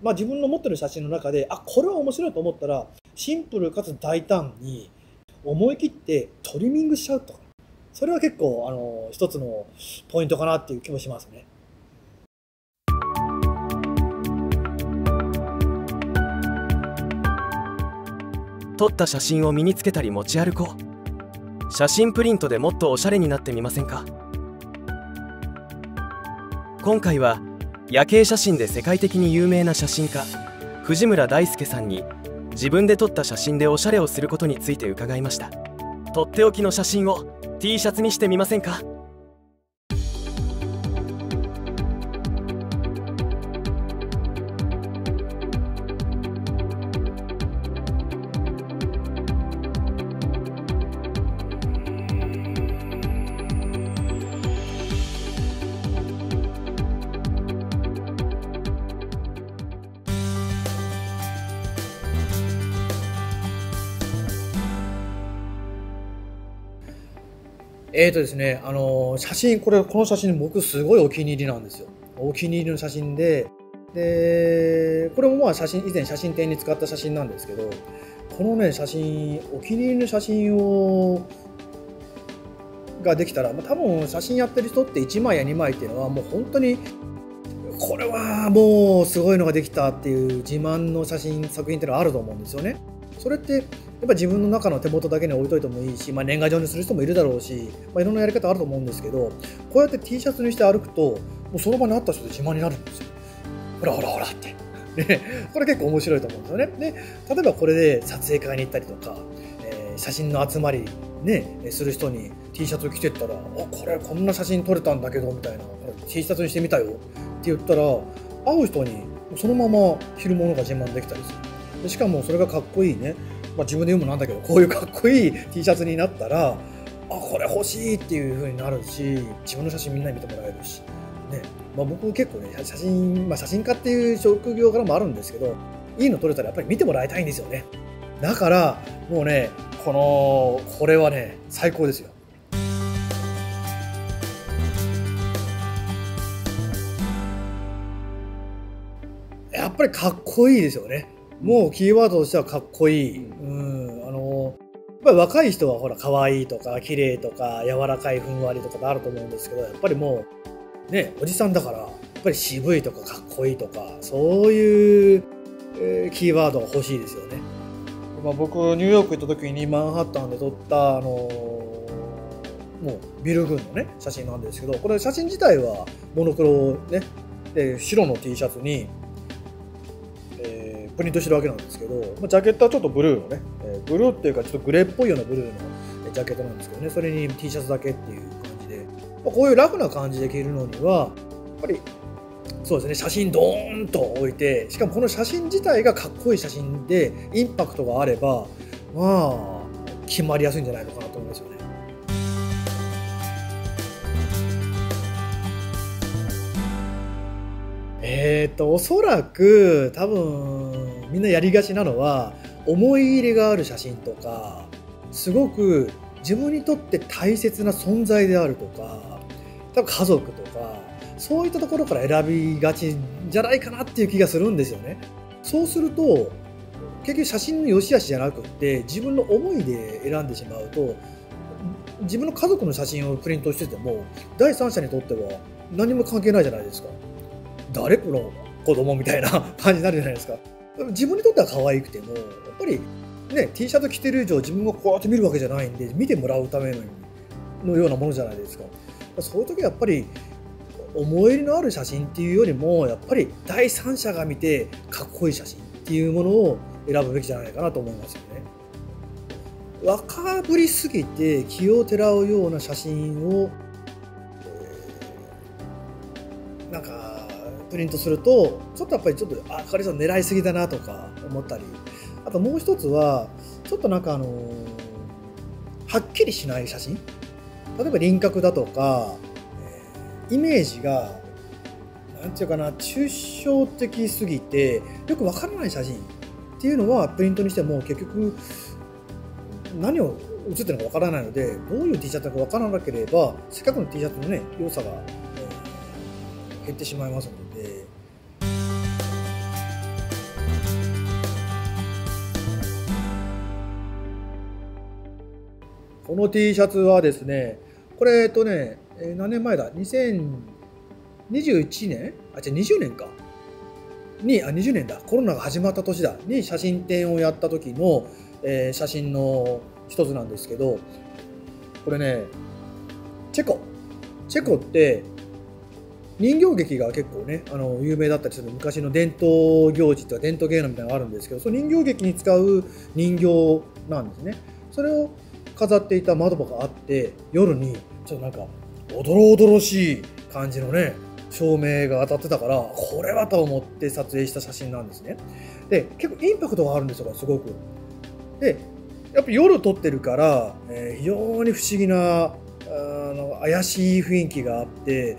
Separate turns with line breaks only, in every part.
まあ、自分の持ってる写真の中で、あ、これは面白いと思ったら、シンプルかつ大胆に思い切ってトリミングしちゃうとか、それは結構、あの、一つのポイントかなっていう気もしますね。
撮った写真を身につけたり持ち歩こう。写真プリントでもっとおしゃれになってみませんか？今回は夜景写真で世界的に有名な写真家藤村大輔さんに自分で撮った写真でおしゃれをすることについて伺いました。とっておきの写真を T シャツにしてみませんか？
えーとですね、あの写真、これ、この写真、僕、すごいお気に入りなんですよ。お気に入りの写真で、で、これもまあ写真、以前写真展に使った写真なんですけど、このね、写真、お気に入りの写真を、ができたら、まあ、多分写真やってる人って1枚や2枚っていうのは、もう本当に、これはもうすごいのができたっていう自慢の写真、作品っていうのはあると思うんですよね。それってやっぱ自分の中の手元だけに置いといてもいいし、まあ、年賀状にする人もいるだろうし、まあ、いろんなやり方あると思うんですけどこうやって T シャツにして歩くともうその場にあった人で自慢になるんですよ。ほらほらほらって。で これ結構面白いと思うんですよね。で例えばこれで撮影会に行ったりとか、えー、写真の集まり、ね、する人に T シャツを着てったら「あこれこんな写真撮れたんだけど」みたいな「T シャツにしてみたよ」って言ったら会う人にそのまま着るものが自慢できたりする。でしかもそれがかっこいいね。まあ、自分で言うもなんだけどこういうかっこいい T シャツになったらあこれ欲しいっていう風になるし自分の写真みんなに見てもらえるし、ね。まあ、僕結構ね写真、まあ、写真家っていう職業からもあるんですけどいいの撮れたらやっぱり見てもらいたいんですよね。だからもうねこのこれはね最高ですよ。やっぱりかっこいいですよね。もうキーワードとしてはかっこいい。うん、あの、やっぱり若い人はほら、可愛いとか、綺麗とか、柔らかいふんわりとかあると思うんですけど、やっぱりもう、ね、おじさんだから、やっぱり渋いとかかっこいいとか、そういう、えー、キーワードが欲しいですよね。まあ、僕、ニューヨーク行った時にマンハッタンで撮った、あのもうビル群のね、写真なんですけど、これ写真自体はモノクロね、で、白の T シャツに、プリントしてるわけなんですけど、まあ、ジャケットはちょっとブルーのね、ブルーっていうかちょっとグレーっぽいようなブルーのジャケットなんですけどね、それに T シャツだけっていう感じで、まあ、こういうラフな感じで着るのには、やっぱりそうですね、写真ドーンと置いて、しかもこの写真自体がかっこいい写真で、インパクトがあれば、まあ、決まりやすいんじゃないのかなと思いますよね。えっ、ー、と、おそらく多分みんなやりがちなのは思い入れがある写真とかすごく自分にとって大切な存在であるとか多分家族とかそういったところから選びがちじゃないかなっていう気がするんですよね。そうすると結局写真の良し悪しじゃなくって自分の思いで選んでしまうと自分の家族の写真をプリントしてても第三者にとっては何も関係ないじゃないですか。誰この子供みたいな感じになるじゃないですか。自分にとっては可愛くても、やっぱりね、T シャツ着てる以上自分がこうやって見るわけじゃないんで、見てもらうためののようなものじゃないですか。そういう時はやっぱり思い入れのある写真っていうよりも、やっぱり第三者が見てかっこいい写真っていうものを選ぶべきじゃないかなと思いますよね。若ぶりすぎて気をてらうような写真を、プリントするとちょっとやっぱりちょっとあかりさん狙いすぎだなとか思ったり。あともう一つはちょっとなんかあのはっきりしない写真。例えば輪郭だとか、え、イメージがなんていうかな抽象的すぎてよくわからない写真。っていうのはプリントにしても結局何を写ってるのかわからないのでどういう T シャツかわからなければせっかくの T シャツのね良さが、え、減ってしまいますので。この T シャツはですね、これ、えっとね、え何年前だ ?2021 年？あ、違う、20年か。に、あ、20年だ。コロナが始まった年だ。に写真展をやった時の、えー写真の一つなんですけど、これね、チェコ。チェコって、人形劇が結構ね、あの、有名だったりする昔の伝統行事とか伝統芸能みたいなのがあるんですけど、その人形劇に使う人形なんですね。それを飾っていた窓場があって、夜に、ちょっとなんか、おどろおどろしい感じのね、照明が当たってたから、これはと思って撮影した写真なんですね。で、結構インパクトがあるんですよ、すごく。で、やっぱ夜撮ってるから、えー非常に不思議な、あの、怪しい雰囲気があって、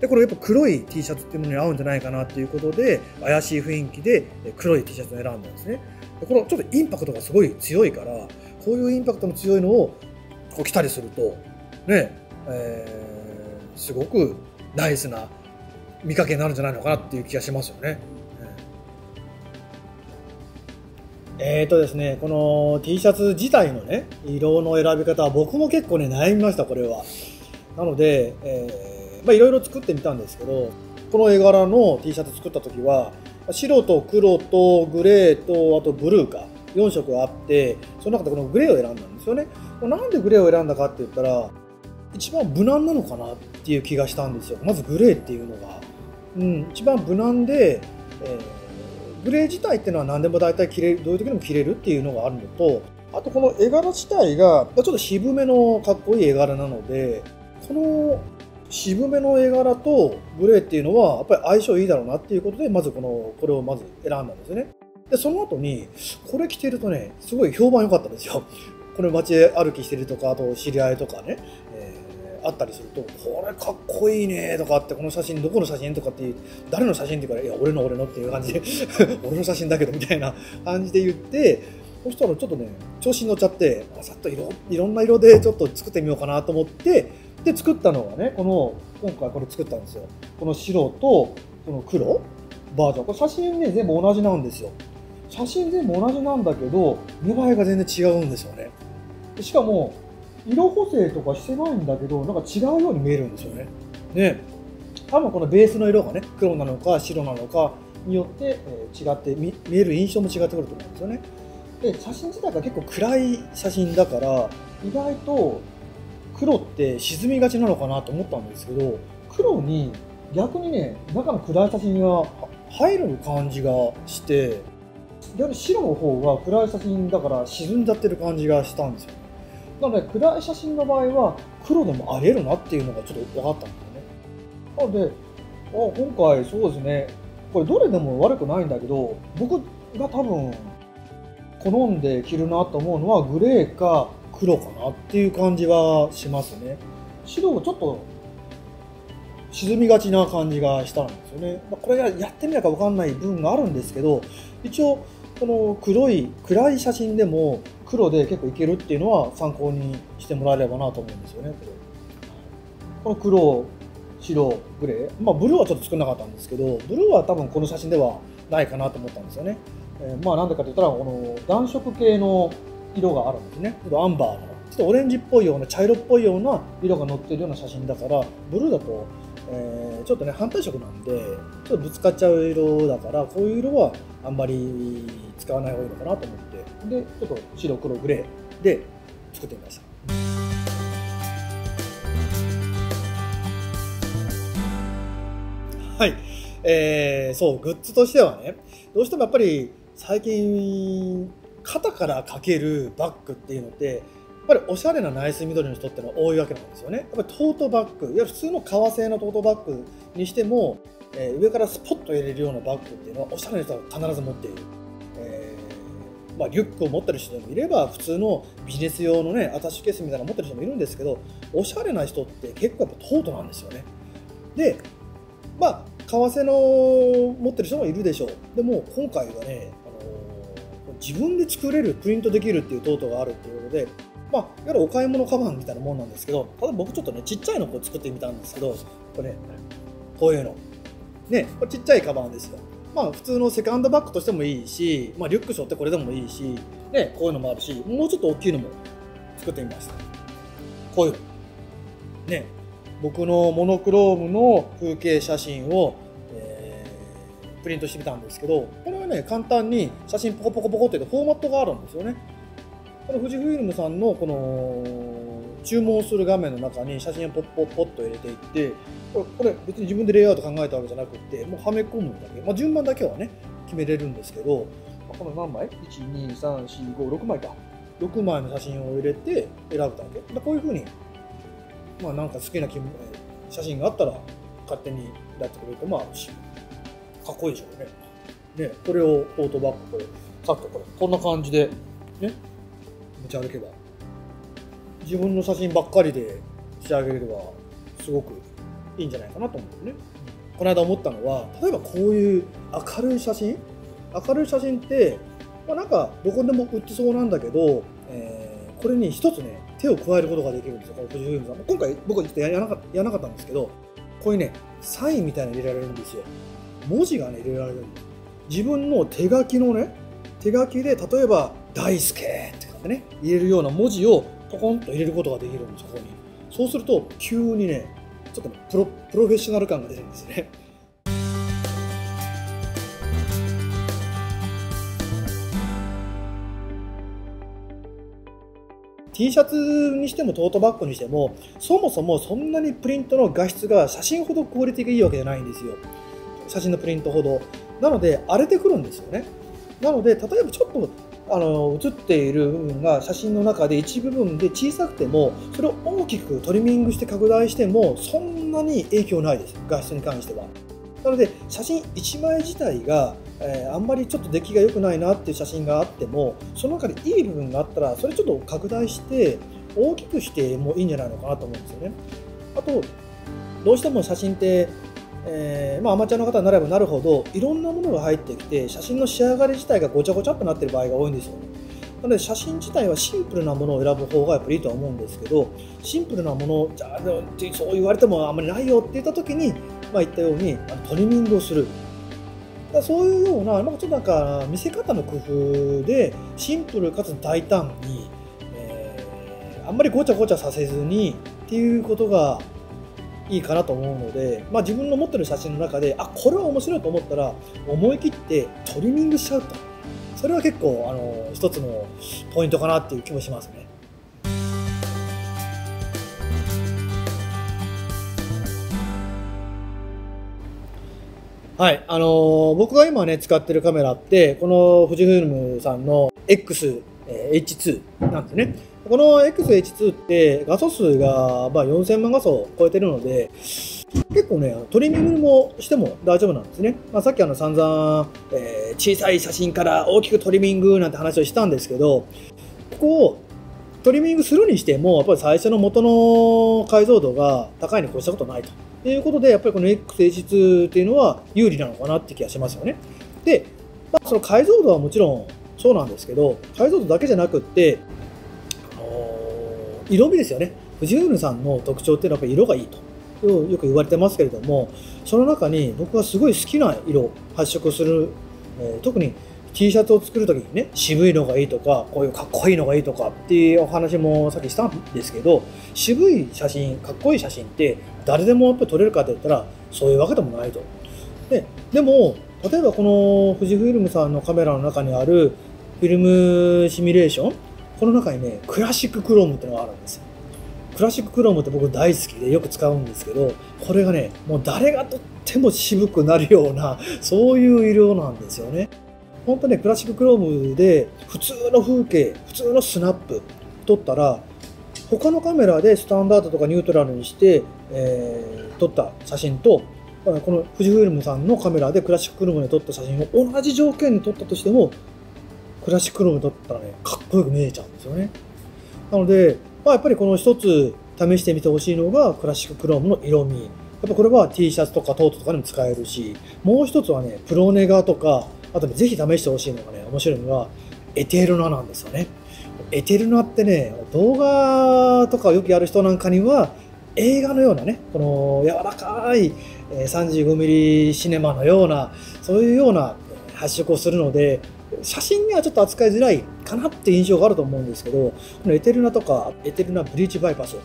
で、これやっぱ黒い T シャツっていうものに合うんじゃないかなっていうことで、怪しい雰囲気で黒い T シャツを選んだんですね。でこのちょっとインパクトがすごい強いから、こういうインパクトの強いのをこう着たりすると、ね、えーすごくナイスな見かけになるんじゃないのかなっていう気がしますよね。えーとですね、この T シャツ自体のね、色の選び方は僕も結構ね、悩みました、これは。なので、えーまあいろいろ作ってみたんですけど、この絵柄の T シャツ作った時は、白と黒とグレーと、あとブルーか、4色あって、その中でこのグレーを選んだんですよね。なんでグレーを選んだかって言ったら、一番無難なのかなっていう気がしたんですよ。まずグレーっていうのが。うん、一番無難で、えーグレー自体っていうのは何でも大体着れる、どういう時でも着れるっていうのがあるのと、あとこの絵柄自体が、ちょっと渋めのかっこいい絵柄なので、この渋めの絵柄とグレーっていうのは、やっぱり相性いいだろうなっていうことで、まずこの、これをまず選んだんですよね。で、その後に、これ着てるとね、すごい評判良かったんですよ。これ街歩きしてるとか、あと知り合いとかね、えーあったりすると、これかっこいいねとかって、この写真どこの写真とかっていう、誰の写真って言うから、いや、俺の俺のっていう感じで、俺の写真だけどみたいな 感じで言って、そしたらちょっとね、調子に乗っちゃって、さっと色いろんな色でちょっと作ってみようかなと思って、で、作ったのがね、この、今回これ作ったんですよ。この白と、この黒バージョン。これ写真ね、全部同じなんですよ。写真全部同じなんだけど、見栄えが全然違うんですよね。しかも、色補正とかしてないんだけど、なんか違うように見えるんですよね。ね。多分このベースの色がね、黒なのか白なのかによって、え違って見、える印象も違ってくると思うんですよね。で、写真自体が結構暗い写真だから、意外と黒って沈みがちなのかなと思ったんですけど、黒に逆にね、中の暗い写真が入る感じがして、逆に白の方が暗い写真だから沈んじゃってる感じがしたんですよ。なので暗い写真の場合は黒でもありえるなっていうのがちょっと分かったんですよね。なので、あ今回そうですね、これどれでも悪くないんだけど、僕が多分好んで着るなと思うのはグレーか黒かなっていう感じはしますね。白もちょっと沈みがちな感じがしたんですよね。まこれやってみなきゃ分かんない部分があるんですけど、一応この黒い暗い写真でも黒で結構いけるっていうのは参考にしてもらえればなと思うんですよね。これこの黒、白、グレー、まあ、ブルーはちょっと作らなかったんですけど、ブルーは多分この写真ではないかなと思ったんですよね。えーまあなんでかと言ったら、この暖色系の色があるんですね。ちょっとアンバーの、ちょっとオレンジっぽいような、茶色っぽいような色が乗ってるような写真だから、ブルーだと、えーちょっとね、反対色なんで、ちょっとぶつかっちゃう色だから、こういう色はあんまり使わない方がいいのかなと思って、で、ちょっと白、黒、グレーで作ってみました。はい。えーそう、グッズとしてはね、どうしてもやっぱり最近、肩からかけるバッグっていうのって、ぱりおしゃれなナイス緑の人ってのは多いわけなんですよね。やっぱりトートバッグ、いわゆる普通の革製のトートバッグにしても、えー上からスポッと入れるようなバッグっていうのはおしゃれな人は必ず持っている。えーまあ、リュックを持ってる人でもいれば普通のビジネス用のねアタッシュケースみたいなの持ってる人もいるんですけどおしゃれな人って結構やっぱトートなんですよねでまあ為替の持ってる人もいるでしょうでも今回はね、あの自分で作れるプリントできるっていうトートがあるっていうことでまあ、いわゆるお買い物カバンみたいなもんなんですけど、ただ僕ちょっとね、ちっちゃいのを作ってみたんですけど、これ、こういうの。ね、これちっちゃいカバンですよ。まあ普通のセカンドバッグとしてもいいし、まあリュック背負ってこれでもいいし、ね、こういうのもあるし、もうちょっと大きいのも作ってみました。こういうのね僕のモノクロームの風景写真を、えープリントしてみたんですけどこれはね簡単に写真ポコポコポコってフォーマットがあるんですよねこの富士フイルムさんのこの注文する画面の中に写真をポッポッポッと入れていってこれこれ別に自分でレイアウト考えたわけじゃなくってもうはめ込むだけ、まあ、順番だけはね決めれるんですけど、まあこの何枚 ?12345 枚か。6枚の写真を入れて選ぶだけ。でこういうふうにまあなんか好きな写真があったら勝手にやってくれるともあるしかっこいいでしょうね。ねこれをトートバッグとさっきこれこんな感じでね持ち歩けば。自分の写真ばっかりで仕上げればすごくいいんじゃないかなと思うね。この間思ったのは例えばこういう明るい写真明るい写真って、まあ、なんかどこでも売ってそうなんだけど、えーこれに一つね手を加えることができるんですよ。今回僕はちょっとやらなかなかったんですけどこういうねサインみたいなの入れられるんですよ。文字がね入れられる。んです自分の手書きのね手書きで例えば「大輔」ってね入れるような文字をポコンと入れることができるんですここに。そうすると急にねちょっとねプロプロフェッショナル感が出るんですね。T シャツにしてもトートバッグにしてもそもそもそんなにプリントの画質が写真ほどクオリティがいいわけじゃないんですよ。写真のプリントほど。なので荒れてくるんですよね。なので例えばちょっとあの写っている部分が写真の中で一部分で小さくてもそれを大きくトリミングして拡大してもそんなに影響ないです画質に関しては。なので写真1枚自体が、えーあんまりちょっと出来が良くないなっていう写真があってもその中でいい部分があったらそれちょっと拡大して大きくしてもいいんじゃないのかなと思うんですよね。あとどうしても写真ってえーまあ、アマチュアの方になればなるほどいろんなものが入ってきて写真の仕上がり自体がごちゃごちゃっとなってる場合が多いんですよ。なので写真自体はシンプルなものを選ぶ方がやっぱりいいとは思うんですけどシンプルなものじゃあそう言われてもあんまりないよって言った時に、まあ、言ったようにトリミングをする。だそういうような、まあ、ちょっとなんか見せ方の工夫でシンプルかつ大胆に、えーあんまりごちゃごちゃさせずにっていうことがいいかなと思うので、まあ、自分の持ってる写真の中であこれは面白いと思ったら思い切ってトリミングしちゃうとそれは結構あの一つのポイントかなっていう気もしますね。はい、あのー僕が今ね使ってるカメラってこの富士フイルムさんの XH2 なんですね。この XH2 って画素数がま4000万画素を超えてるので結構ねトリミングもしても大丈夫なんですね。まあ、さっきあの散々、えー小さい写真から大きくトリミングなんて話をしたんですけどここをトリミングするにしてもやっぱり最初の元の解像度が高いに越したことないということでやっぱりこの XH2 っていうのは有利なのかなって気がしますよね。で、まあ、その解像度はもちろんそうなんですけど解像度だけじゃなくって、色味ですよね富士フイルムさんの特徴っていうのはやっぱ色がいいとよく言われてますけれどもその中に僕がすごい好きな色発色する、えー特に T シャツを作るときにね渋いのがいいとかこういうかっこいいのがいいとかっていうお話もさっきしたんですけど渋い写真かっこいい写真って誰でもやっぱり撮れるかって言ったらそういうわけでもないと。ででも例えばこの富士フイルムさんのカメラの中にあるフィルムシミュレーションこの中にねクラシッククロームってのがあるんですよ。クラシッククロームって僕大好きでよく使うんですけどこれがねもう誰がとっても渋くなるようなそういう色なんですよね。本当ねクラシッククロームで普通の風景普通のスナップ撮ったら他のカメラでスタンダードとかニュートラルにして、えー撮った写真とこの富士フイルムさんのカメラでクラシッククロームで撮った写真を同じ条件で撮ったとしてもクラシックロムで撮ったらねかっこよく見えちゃうんですよね。なので、まあ、やっぱりこの一つ試してみてほしいのがクラシッククロームの色味。やっぱこれは T シャツとかトートとかにも使えるしもう一つはねプロネガとかあとねぜひ試してほしいのがね面白いのがエテルナなんですよね。エテルナってね動画とかをよくやる人なんかには映画のようなねこの柔らかい 35mm シネマのようなそういうような発色をするので写真にはちょっと扱いづらいかなって印象があると思うんですけどこのエテルナとかエテルナブリーチバイパス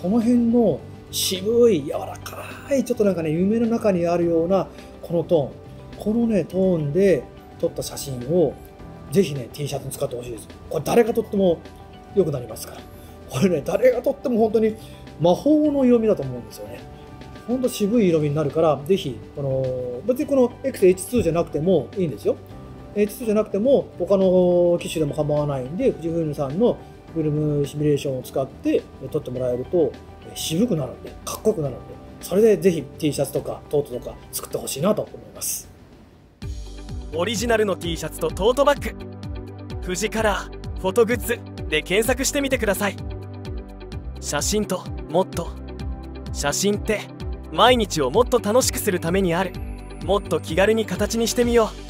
この辺の渋い柔らかいちょっとなんかね夢の中にあるようなこのトーン。このねトーンで撮った写真をぜひね T シャツに使ってほしいです。これ誰が撮っても良くなりますから。これね誰が撮っても本当に魔法の色味だと思うんですよね。本当渋い色味になるからぜひこの別にこの XH2 じゃなくてもいいんですよ。H2 じゃなくても他の機種でも構わないんで富士フイルムさんのフィルムシミュレーションを使って撮ってもらえると渋くなるんでかっこよくなるんでそれでぜひ T シャツとかトートとか作ってほしいなと思います。
オリジナルの T シャツとトートバッグ。富士カラーフォトグッズで検索してみてください。写真ともっと。写真って毎日をもっと楽しくするためにある。もっと気軽に形にしてみよう。